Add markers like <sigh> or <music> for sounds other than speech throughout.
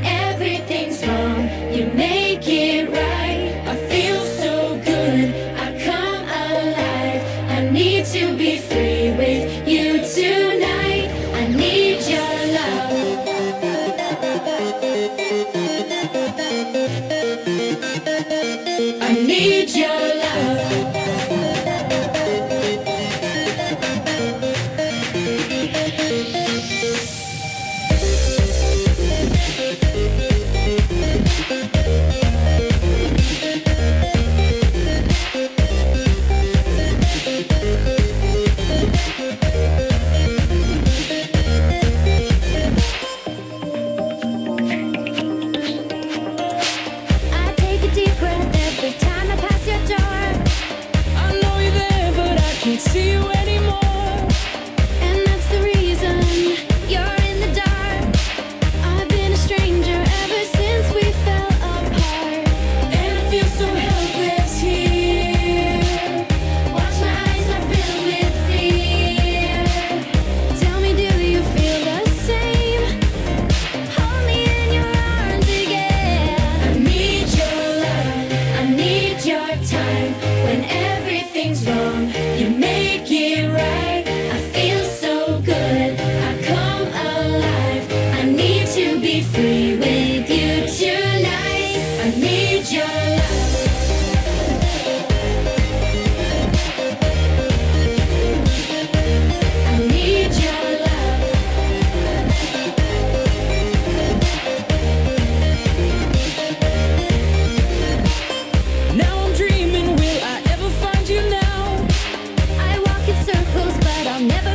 time. When never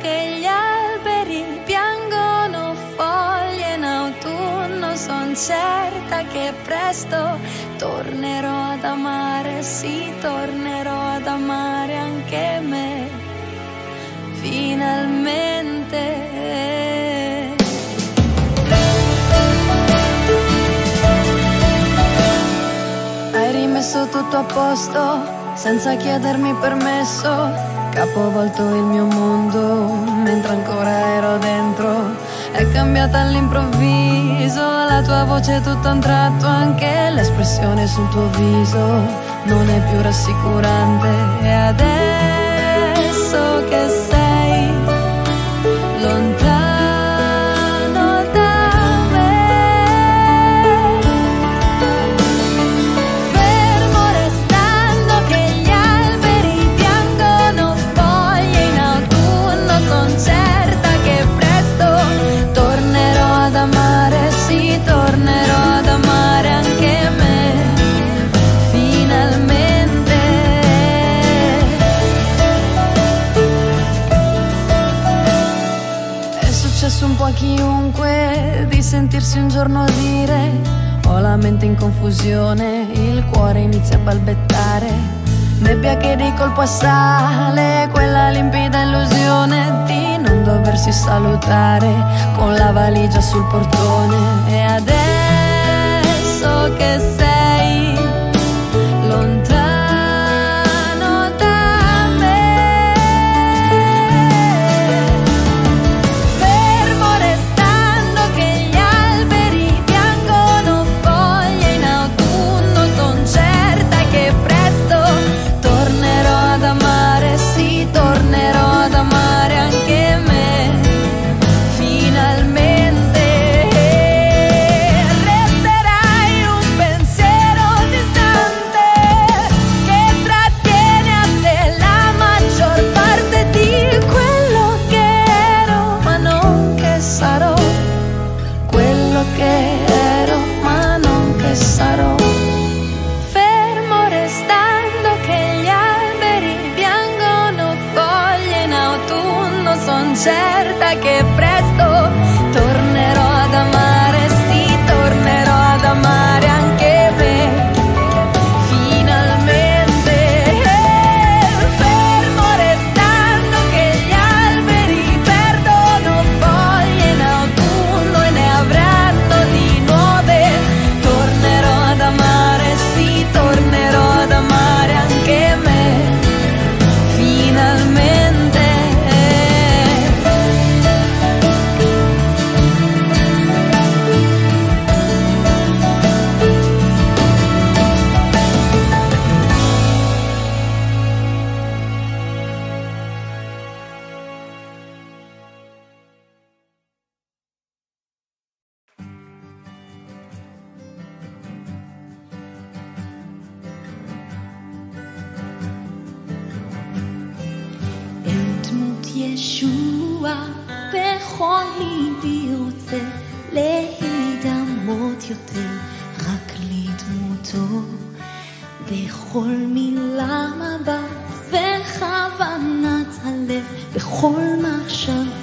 che gli alberi piangono foglie in autunno, son certa che presto tornerò ad amare, sì, tornerò ad amare anche me, finalmente. Hai rimesso tutto a posto senza chiedermi permesso capovolto il mio mondo mentre ancora ero dentro. È cambiata all'improvviso la tua voce tutto a un tratto, anche l'espressione sul tuo viso non è più rassicurante. E adesso che sei confusione, il cuore inizia a balbettare. Nebbia che di colpo assale, quella limpida illusione di non doversi salutare con la valigia sul portone. E adesso che sei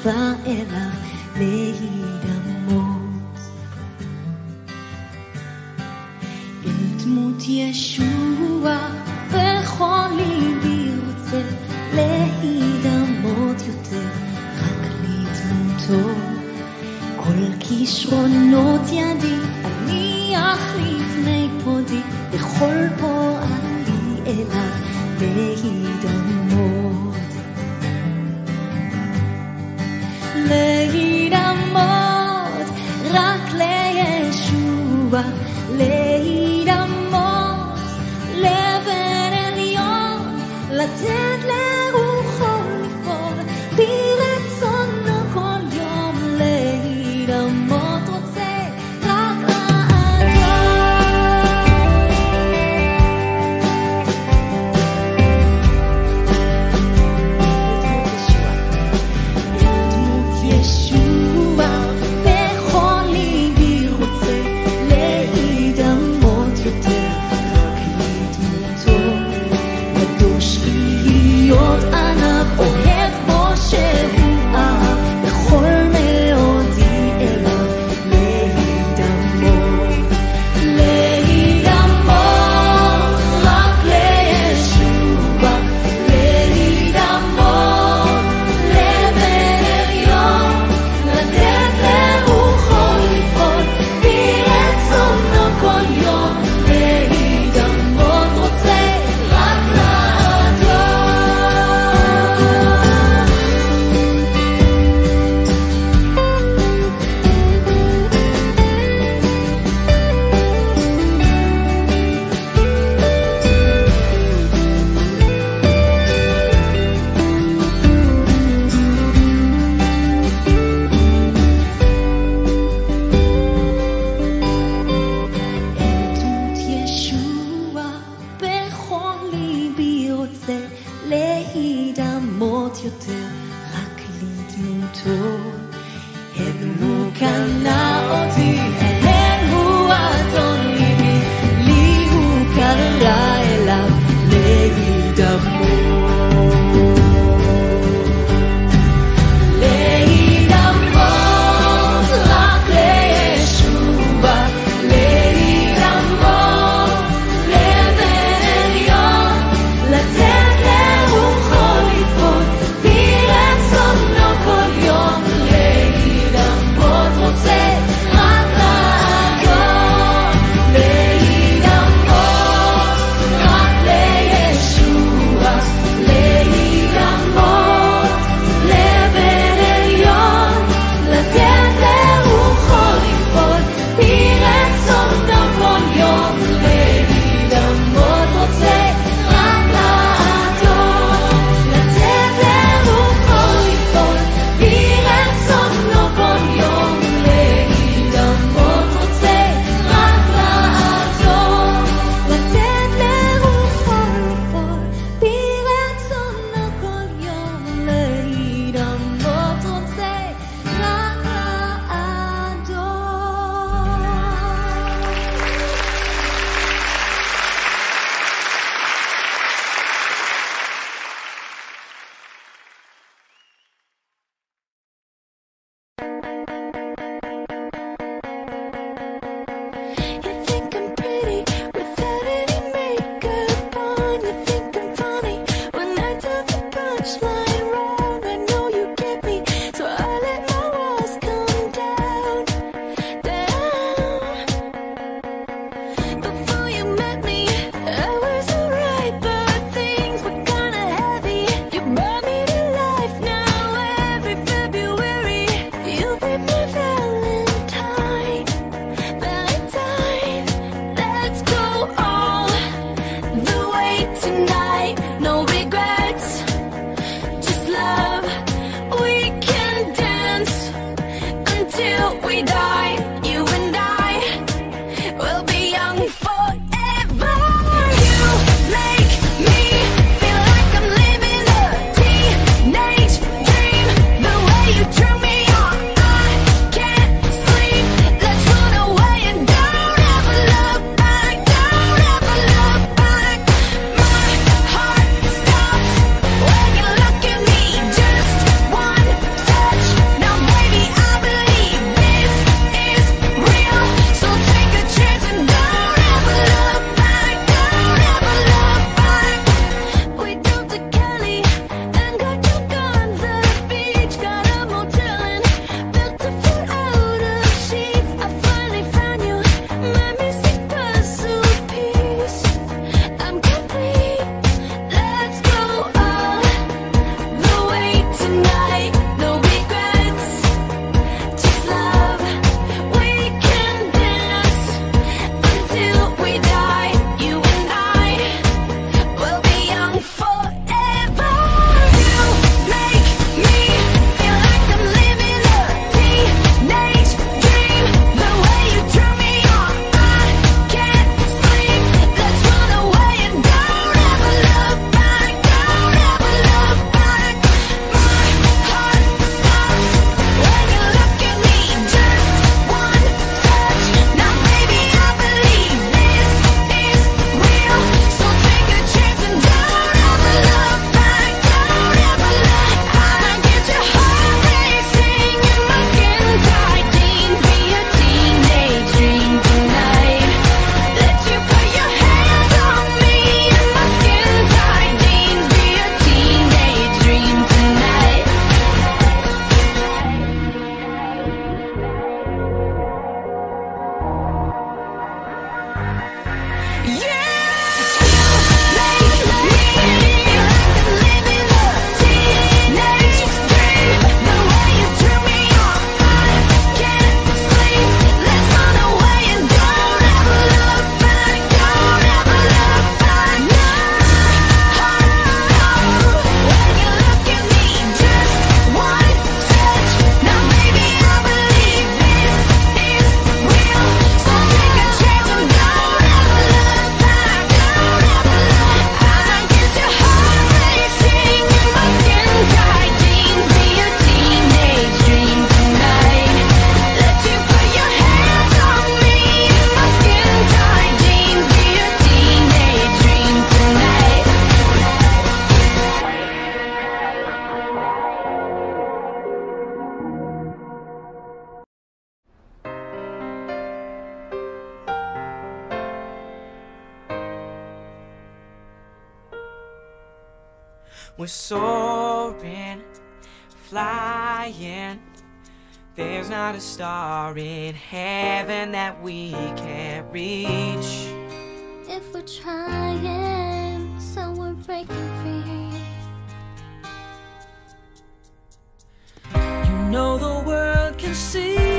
forever. We're soaring, flying. There's not a star in heaven that we can't reach. If we're trying, so we're breaking free. You know the world can see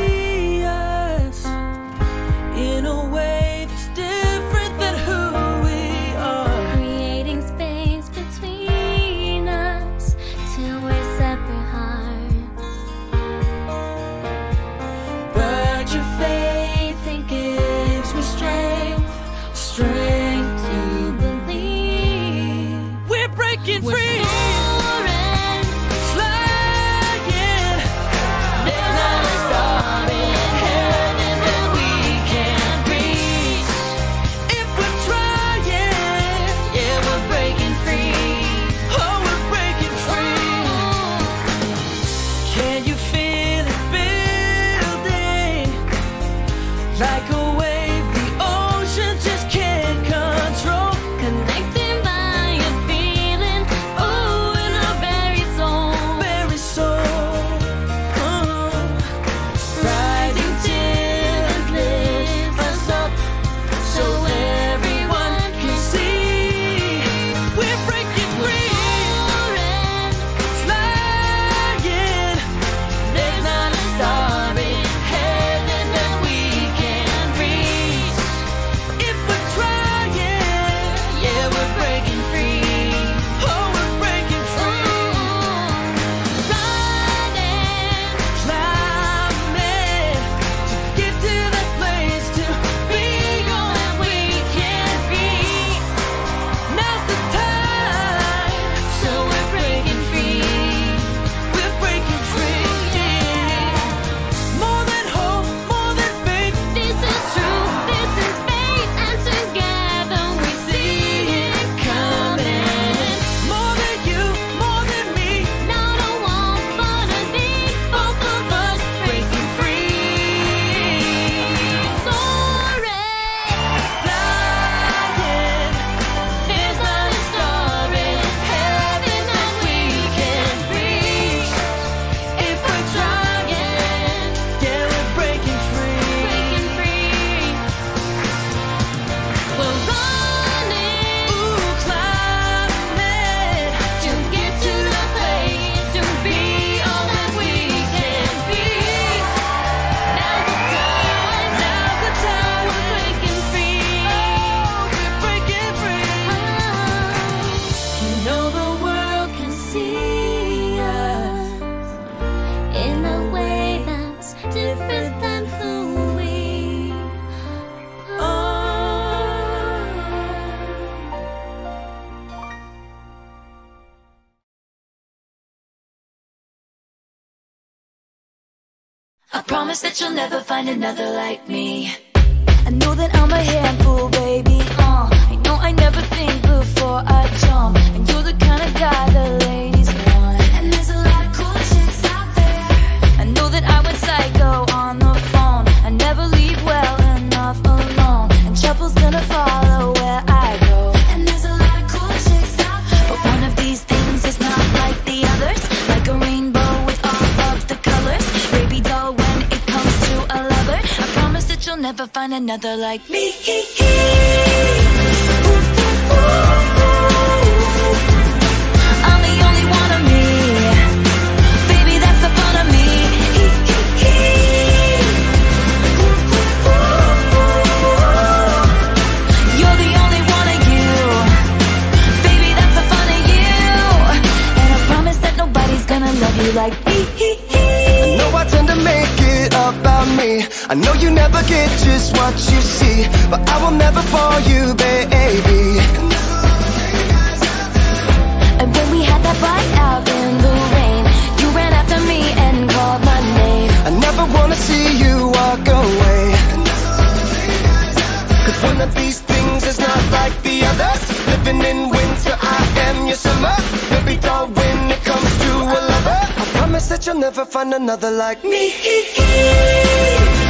promise that you'll never find another like me. I know that I'm a handful, baby. Uh, I know I never think before I jump. And you're the kind of guy the ladies want. And there's a lot of cool chicks out there. I know that I went psycho another like me. I'm the only one of me. Baby, that's the fun of me. You're the only one of you. Baby, that's the fun of you. And I promise that nobody's gonna love you like me. I know you never get just what you see, but I will never fall you, baby. And when we had that fight out in the rain, you ran after me and called my name. I never wanna see you walk away. Cause one of these things is not like the others. Living in winter, I am your summer. Baby doll, when it comes to a lover, I promise that you'll never find another like me. <laughs>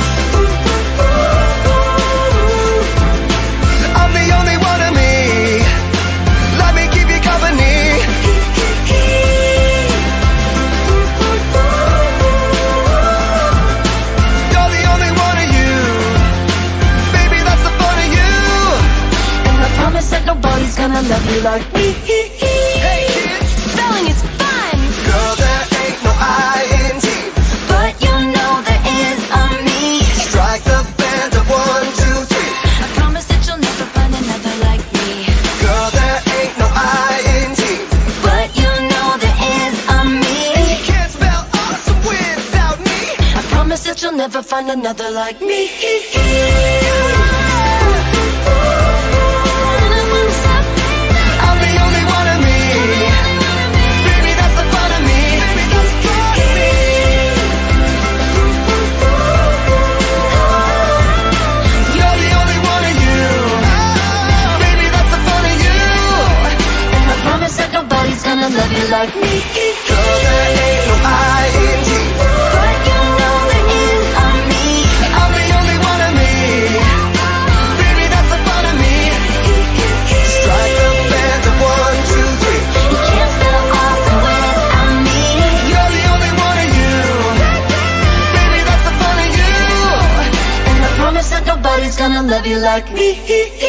gonna love you like me. Hey kids, spelling is fun. Girl, there ain't no I in T, but you know there is on me. Strike the band of one, two, three. I promise that you'll never find another like me. Girl, there ain't no I in T, but you know there is on me. And you can't spell awesome without me. I promise that you'll never find another like me. Gonna love you like me. There ain't no I in T. But you know there is on me. I'm the only one of me. Baby, that's the fun of me. Strike the the one, two, three. You can't. You're the only one of you. Baby, that's the fun of you. And I promise that nobody's gonna love you like me.